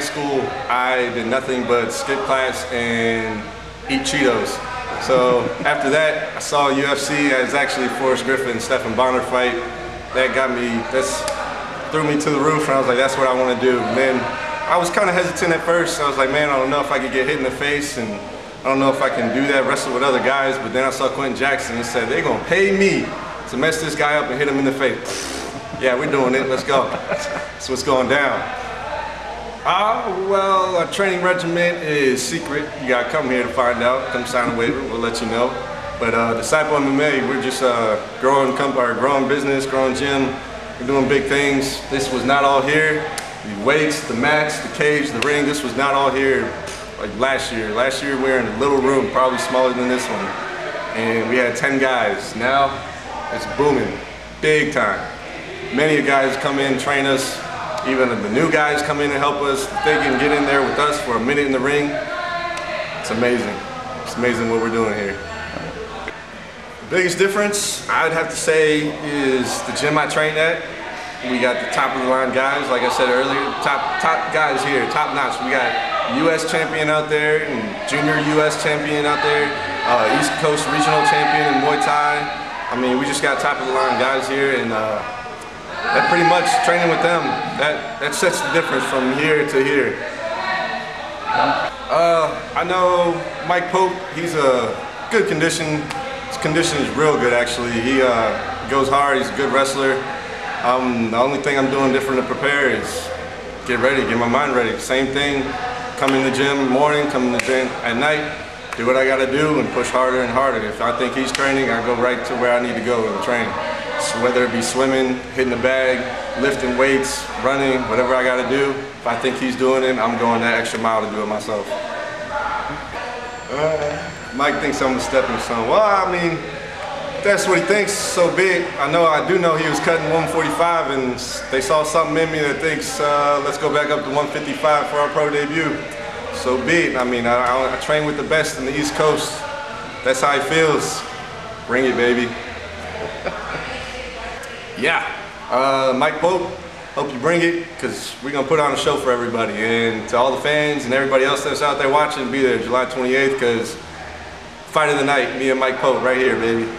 school, I did nothing but skip class and eat Cheetos. So after that, I saw UFC as actually Forrest Griffin, and Stephan Bonnar fight. That got me, that's threw me to the roof and I was like, that's what I want to do. And then I was kind of hesitant at first. I was like, man, I don't know if I could get hit in the face and I don't know if I can do that, wrestle with other guys. But then I saw Quinton Jackson and said, they're going to pay me to mess this guy up and hit him in the face. Yeah, we're doing it. Let's go. That's what's going down. Ah, well, our training regiment is secret. You gotta come here to find out. Come sign a waiver. We'll let you know. But uh, Disciple MMA, we're just uh, growing, our growing business, growing gym. We're doing big things. This was not all here. The weights, the mats, the cage, the ring. This was not all here like last year. Last year we were in a little room, probably smaller than this one, and we had 10 guys. Now it's booming, big time. Many of guys come in, train us. Even the new guys come in and help us. They can get in there with us for a minute in the ring. It's amazing. It's amazing what we're doing here. The biggest difference, I'd have to say, is the gym I train at. We got the top of the line guys, like I said earlier, top top guys here, top notch. We got U.S. champion out there and junior U.S. champion out there, uh, East Coast regional champion in Muay Thai. I mean, we just got top of the line guys here, and uh, that pretty much training with them, that, that sets the difference from here to here. Uh, I know Mike Pope, he's a good condition. His condition is real good actually. He uh, goes hard, he's a good wrestler. Um, the only thing I'm doing different to prepare is get ready, get my mind ready. Same thing, come in the gym morning, come in the gym at night, do what I gotta do and push harder and harder. If I think he's training, I go right to where I need to go and train. So whether it be swimming, hitting the bag, lifting weights, running, whatever I gotta do, if I think he's doing it, I'm going that extra mile to do it myself. Uh, Mike thinks I'm a stepping stone. Well, I mean, that's what he thinks, so big. I know, I do know he was cutting 145 and they saw something in me that thinks, uh, let's go back up to 155 for our pro debut. So big. I mean, I, I, I train with the best in the East Coast. That's how he feels. Bring it, baby. yeah, uh, Mike Pope, hope you bring it because we're going to put on a show for everybody. And to all the fans and everybody else that's out there watching, be there July 28th because fight of the night, me and Mike Pope right here, baby.